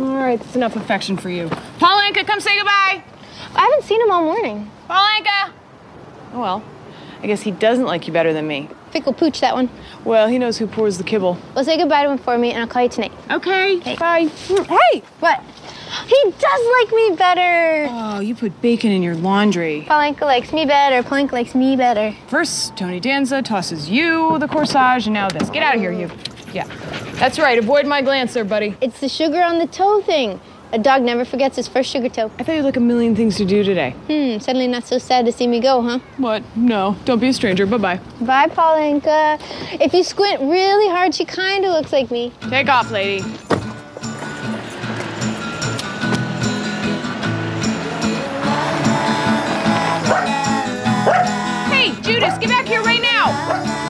All right, that's enough affection for you. Paul Anka, come say goodbye. I haven't seen him all morning. Paul Anka! Oh, well, I guess he doesn't like you better than me. Fickle pooch, that one. Well, he knows who pours the kibble. Well, say goodbye to him for me, and I'll call you tonight. Okay, Hey. bye. Mm, hey! What? He does like me better. Oh, you put bacon in your laundry. Paul Anka likes me better. Paul Anka likes me better. First, Tony Danza tosses you the corsage, and now this. Get out of here, you. Yeah, that's right. Avoid my glance there, buddy. It's the sugar on the toe thing. A dog never forgets his first sugar toe. I thought you had like a million things to do today. Hmm, suddenly not so sad to see me go, huh? What? No, don't be a stranger. Bye bye. Bye, Paul Anka. If you squint really hard, she kind of looks like me. Take off, lady. Hey, Judas, get back here right now!